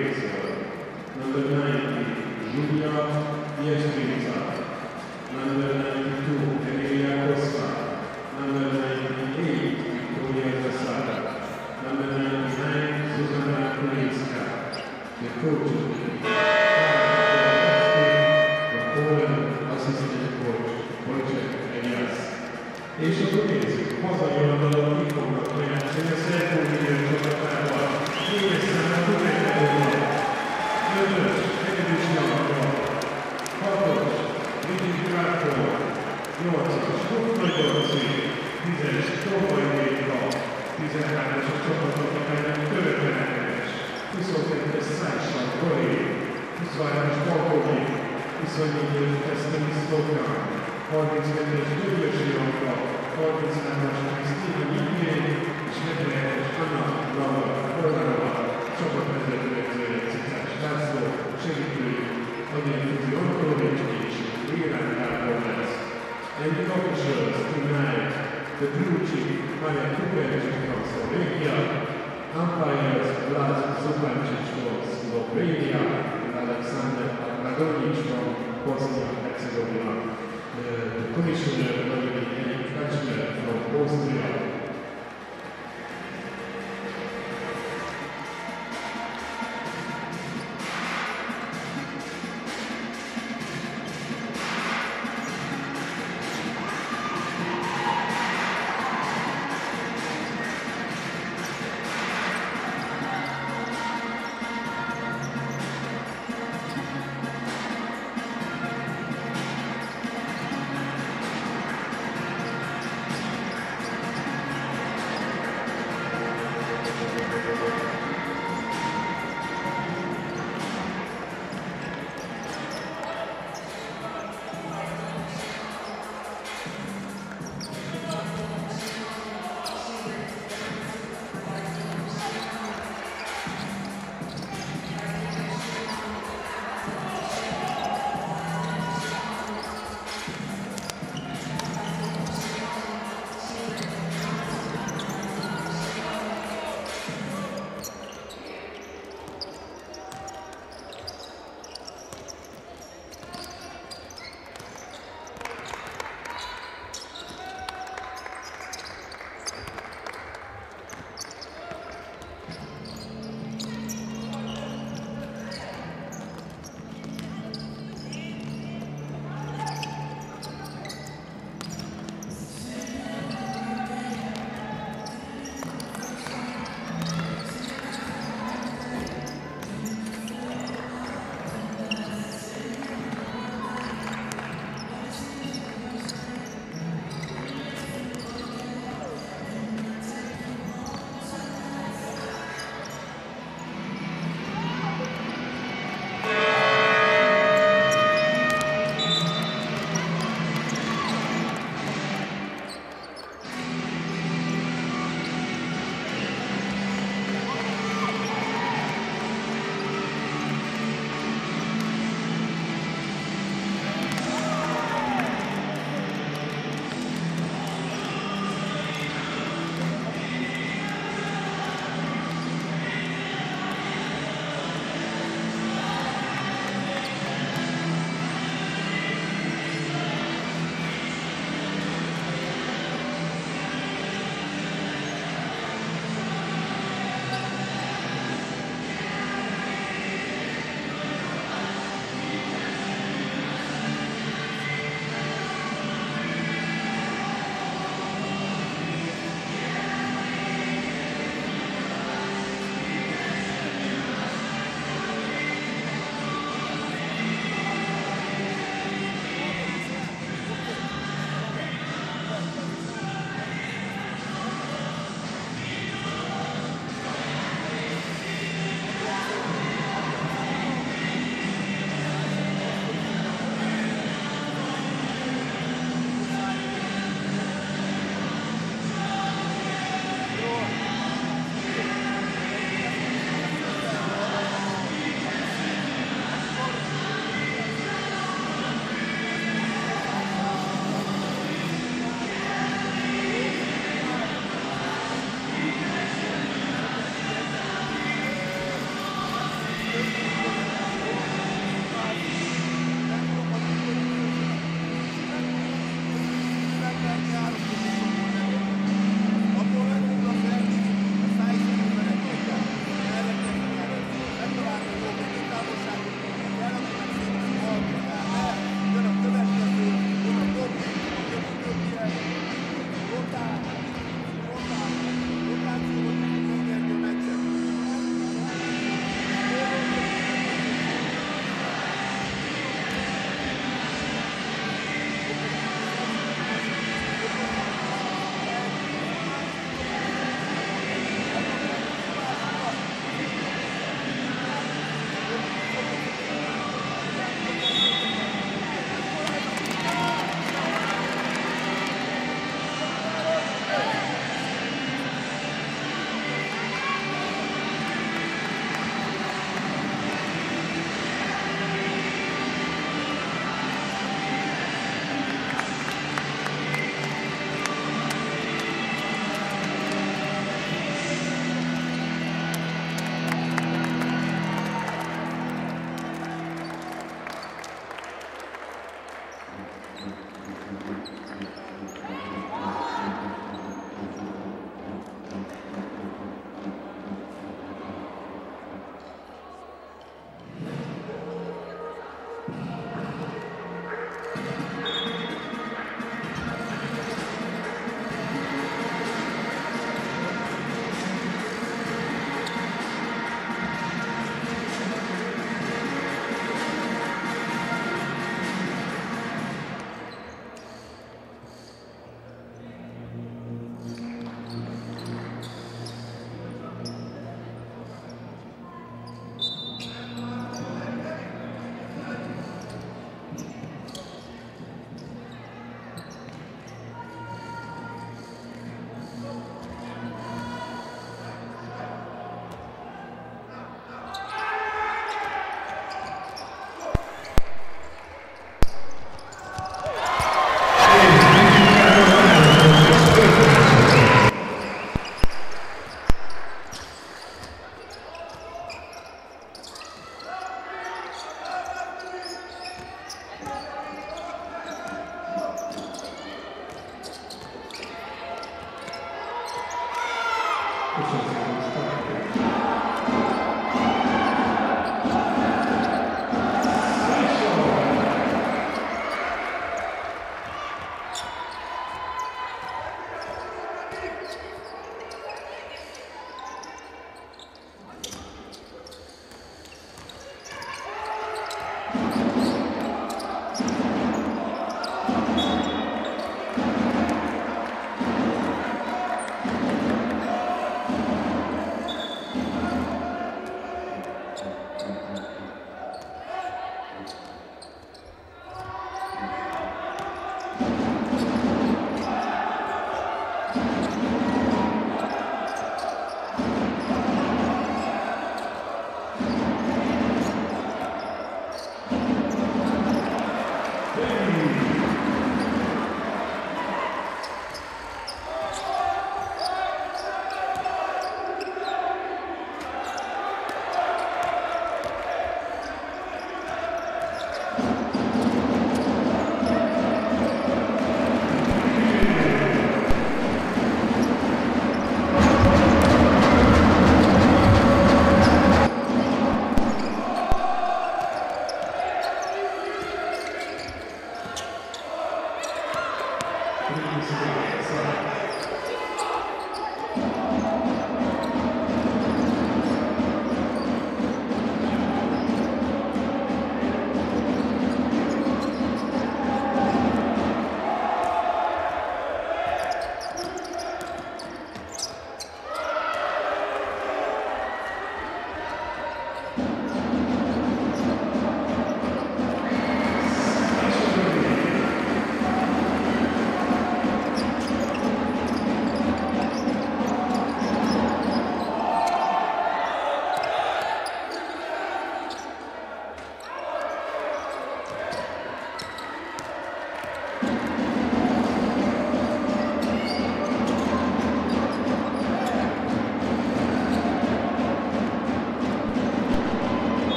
Nel 2020 Giulia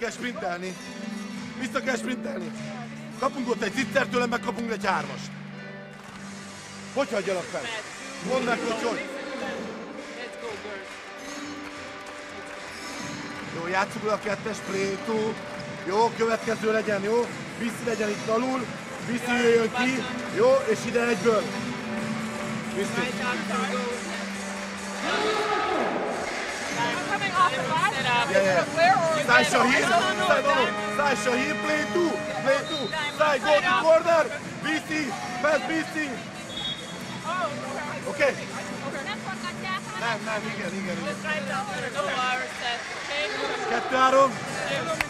kell sprintelni. Vissza kell sprintelni. Kapunk ott egy zittert tőlem, meg kapunk egy hármast. Hogy hagyjalak fel? Mondd meg, hogy hogy. Jó, játsszuk le a kettes, two. Jó, következő legyen, jó? Viszi legyen itt alul, Viszi jöjjön ki, jó? És ide egyből. Viszi. Yeah, yeah. Sasha, no, no. time. Sasha here, play two, play two. Side, go to corner. Viszi, fast Oké? okay. Nem, nem, igen, igen, igen. Let's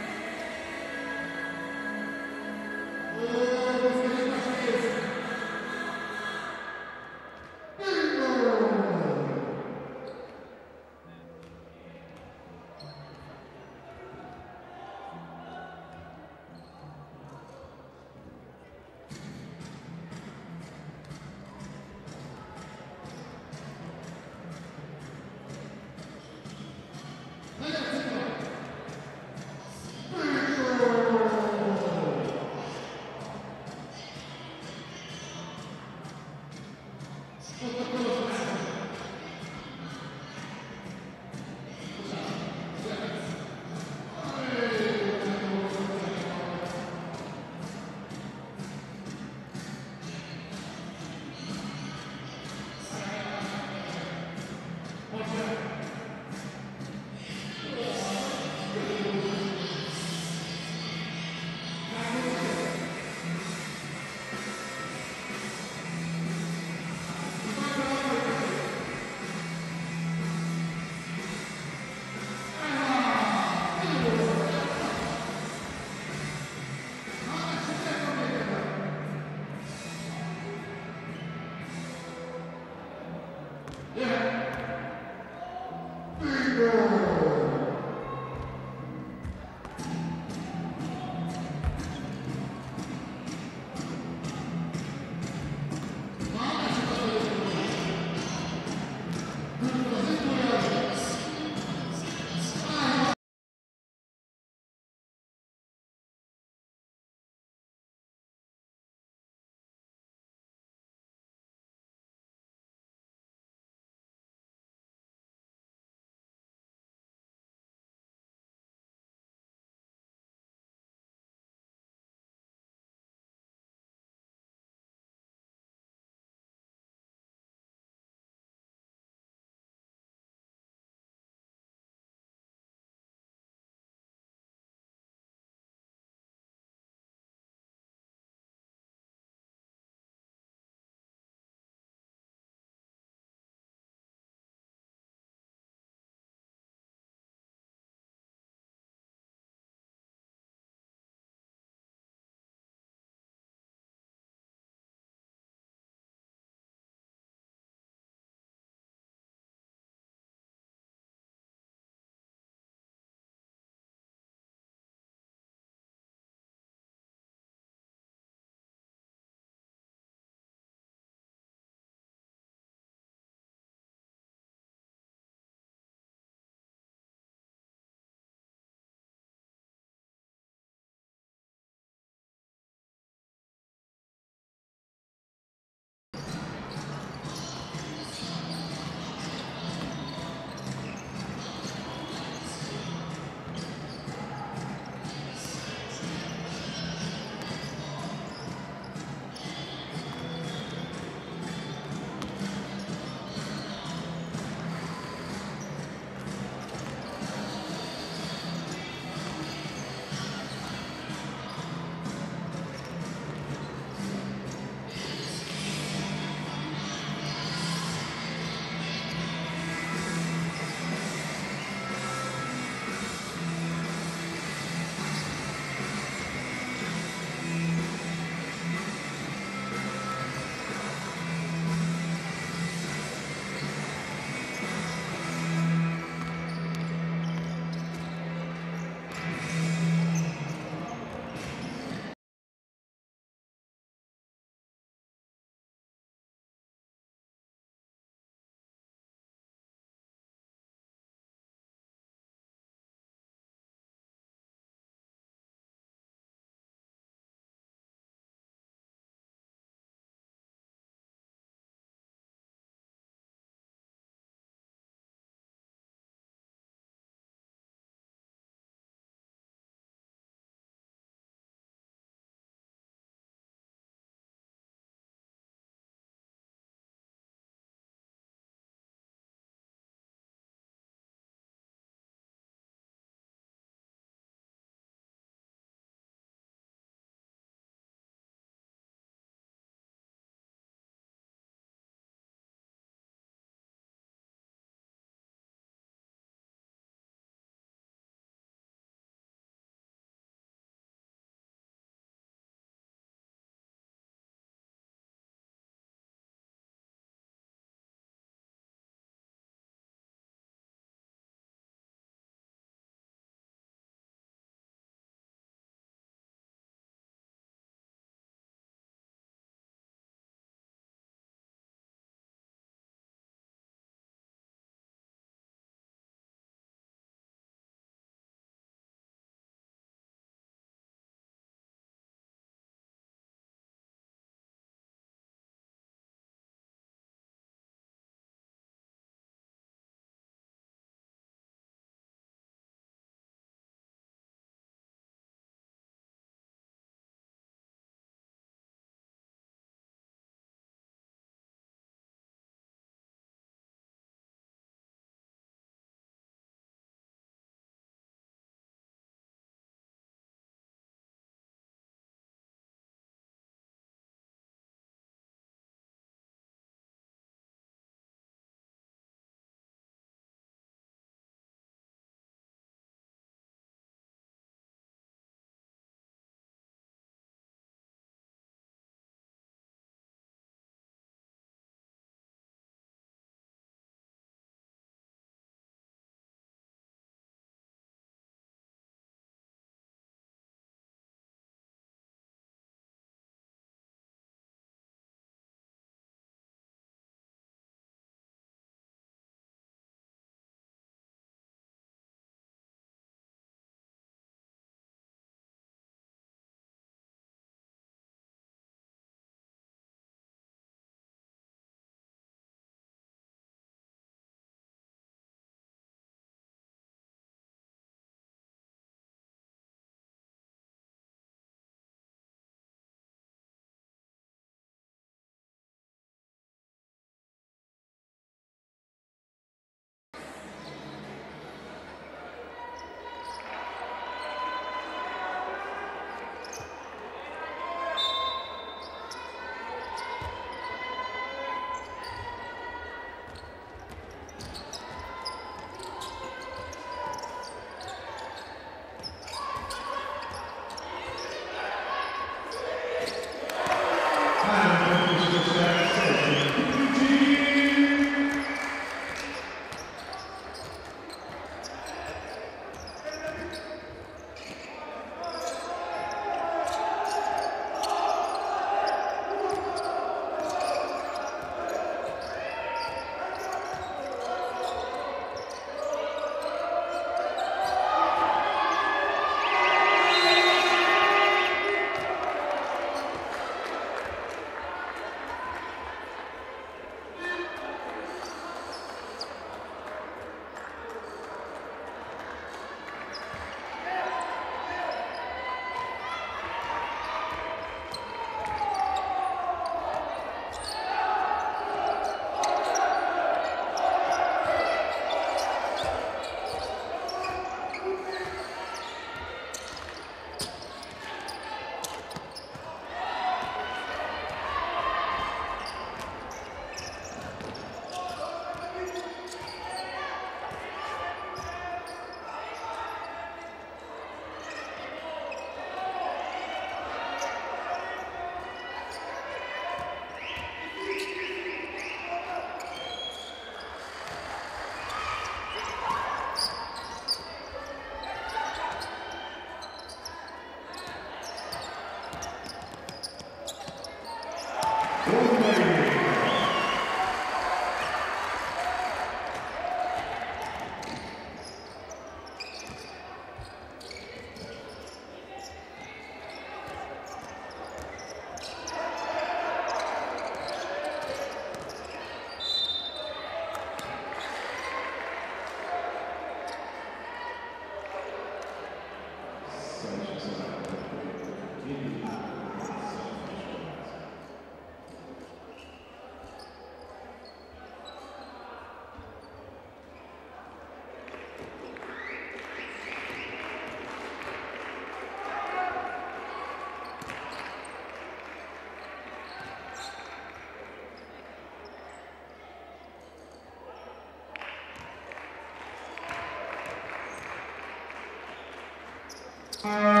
Of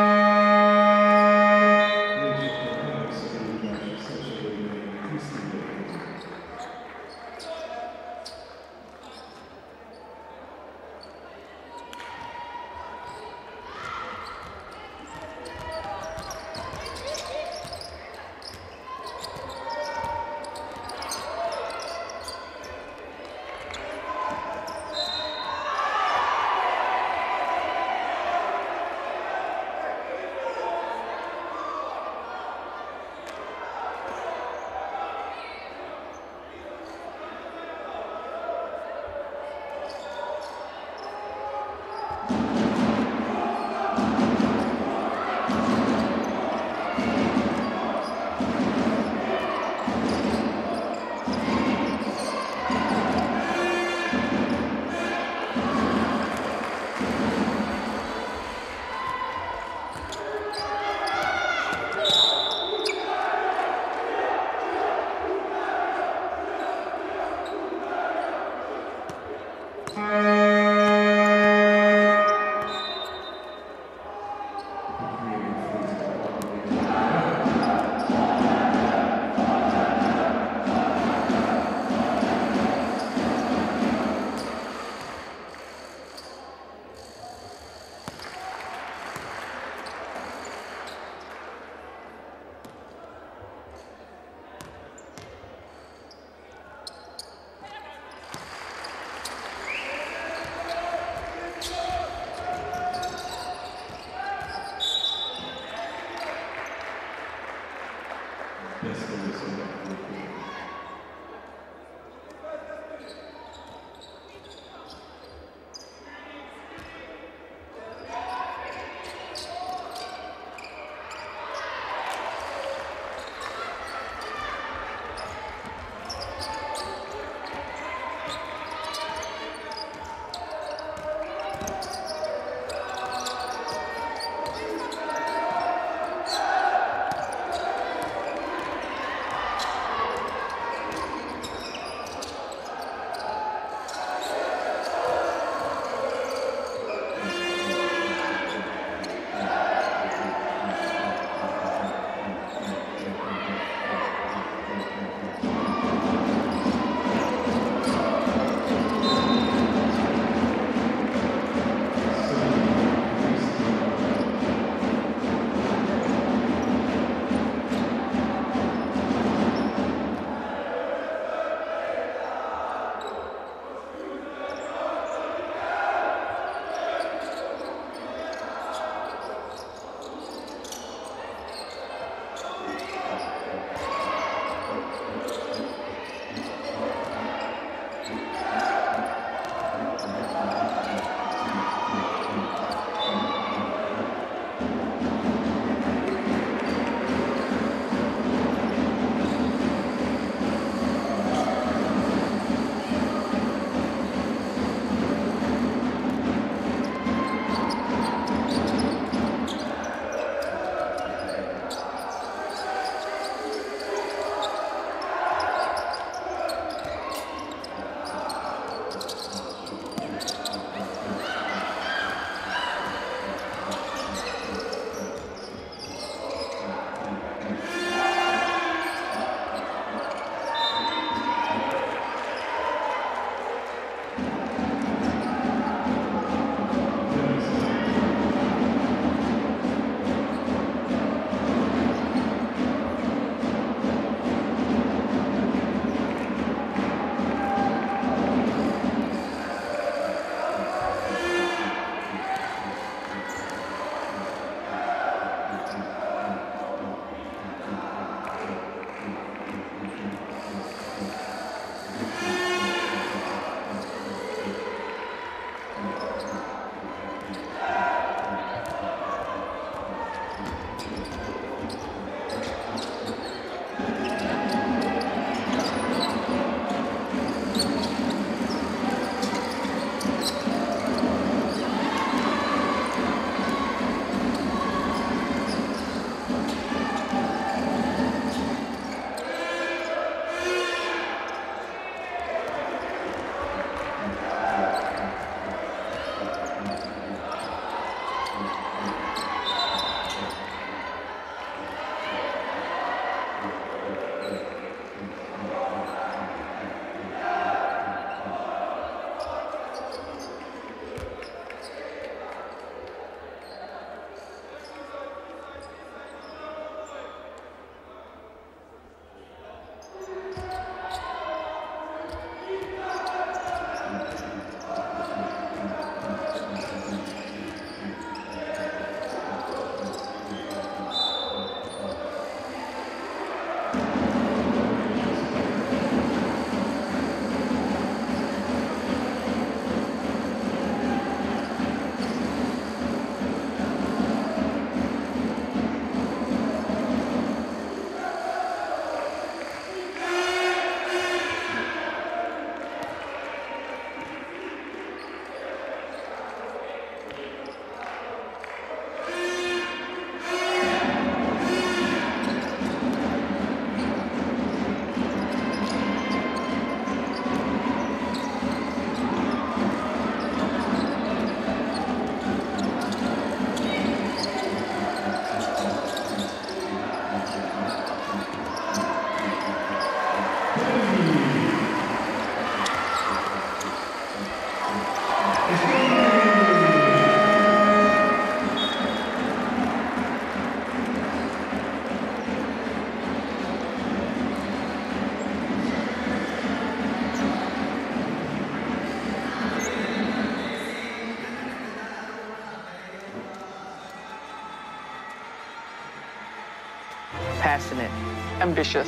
passionate, ambitious,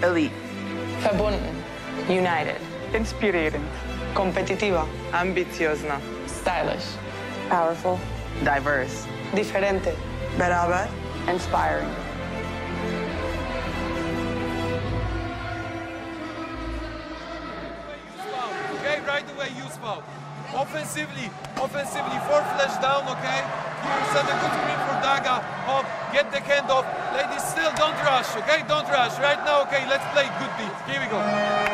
elite, verbunden, united, inspirerend, competitiva, ambitiozna, stylish, powerful, diverse, diferente, beraber, inspiring. Okay, right away use foul. Offensively, offensively, four flash down, okay? You send a good screen for Daga. Up, get the hand off. Don't rush, okay? Don't rush. Right now, okay, let's play good beat. Here we go.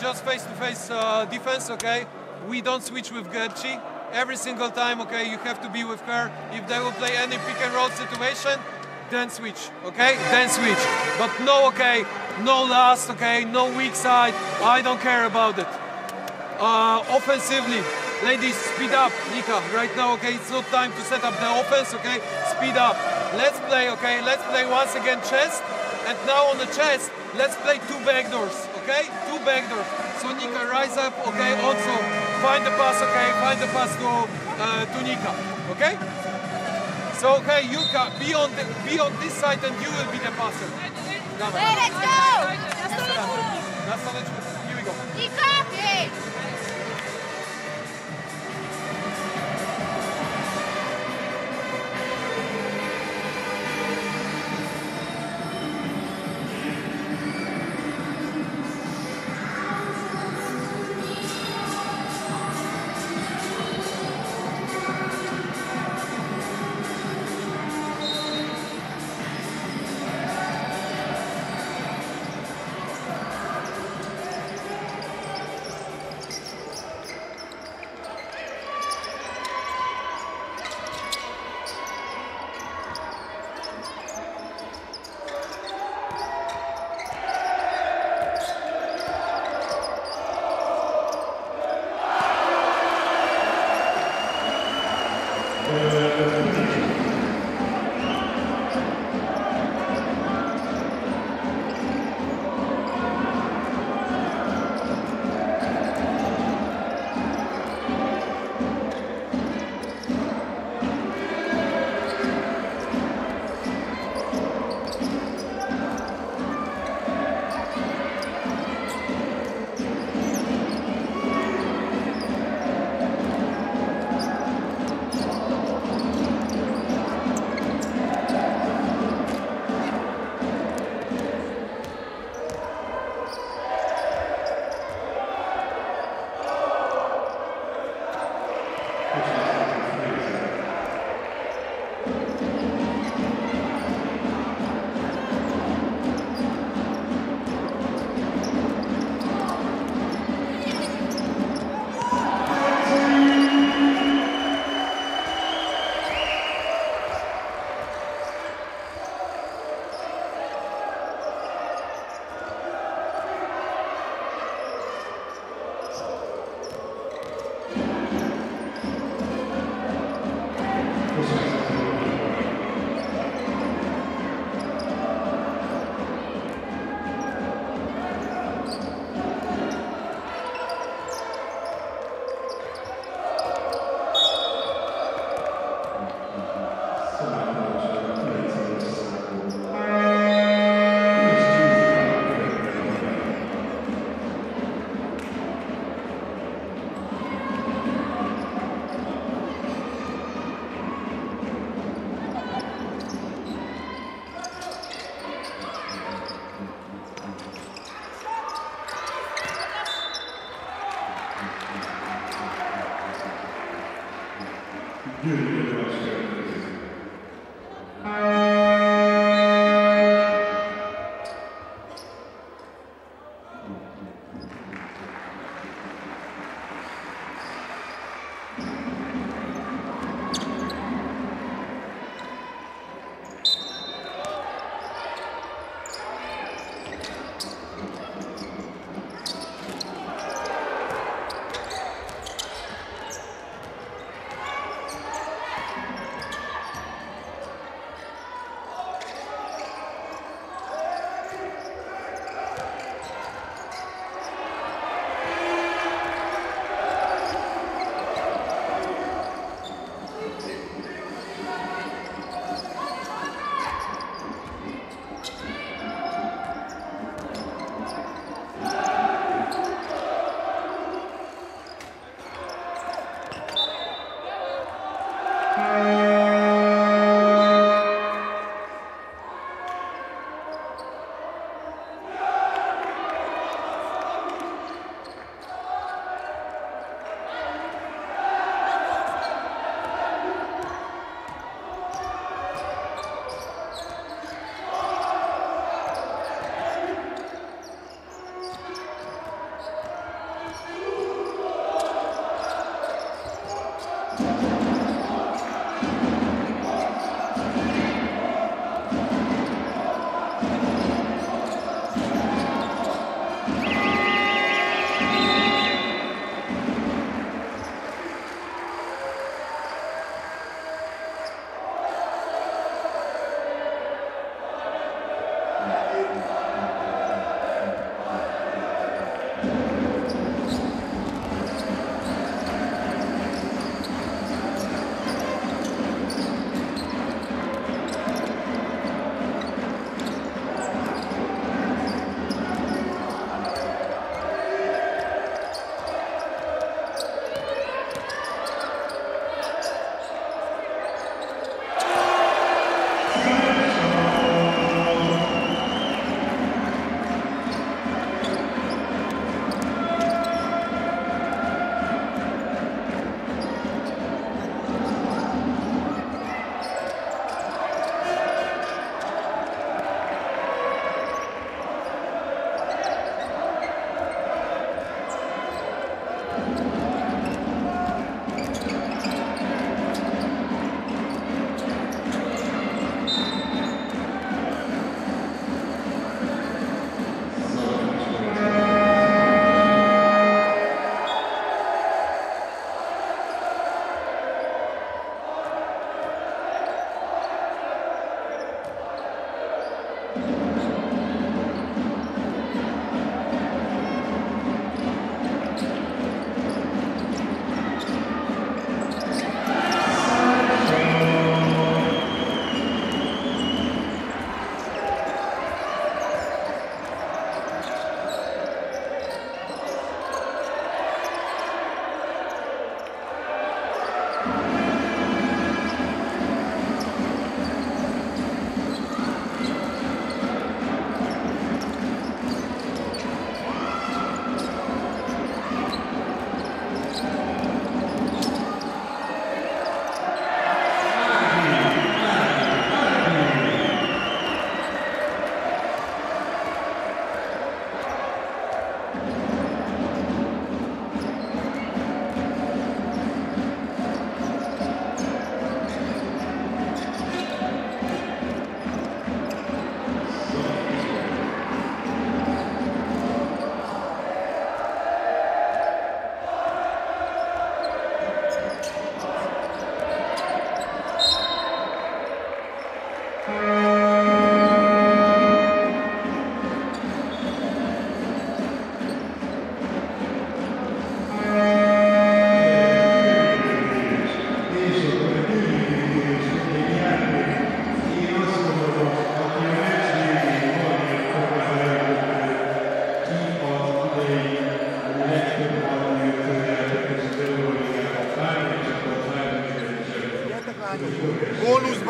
Just face-to-face uh, defense, okay? We don't switch with Gerchi. Every single time, okay, you have to be with her. If they will play any pick and roll situation, then switch, okay? Then switch. But no, okay, no last, okay, no weak side. I don't care about it. Uh, offensively, ladies, speed up. Nika, right now, okay, it's not time to set up the offense, okay? Speed up. Let's play, okay? Let's play once again chest. And now on the chest, let's play two backdoors, okay? Two backdoors. So Nika, rise up, okay? Also, find the pass, okay? Find the pass to, uh, to Nika, okay? So, okay, Yuka, be on, the, be on this side and you will be the passer. Hey, let's go! Na stole czwórki. Na stole czwórki. Here we go. Nika!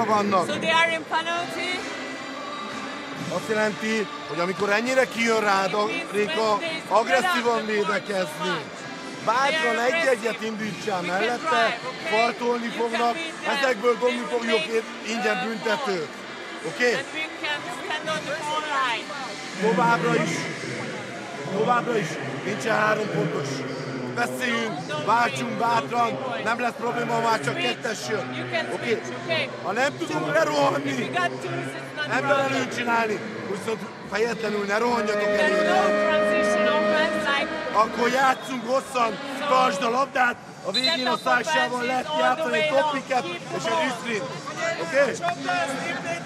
Vannak. So they are in penalty. Azt jelenti, hogy amikor ennyire kijön rád Réka, agresszívan védekezni. Bátran egy-egyet indítsál mellette, fartolni fognak, ezekből dobni fogjuk ingyen büntetőt. Oké? Okay? Továbbra is, továbbra is nincsen három pontos. Beszéljünk, váltsunk bátran, nem lesz probléma, már csak kettes jön. Oké? okay? Ha nem tudunk lerohanni, problem. előtt csinálni, viszont fejetlenül ne rohanjatok előre, akkor játszunk hosszan, tartsd a labdát, a végén a szágsával lehet játszani egy toppiket és egy üszrint. Oké? Okay? Shoulders, if they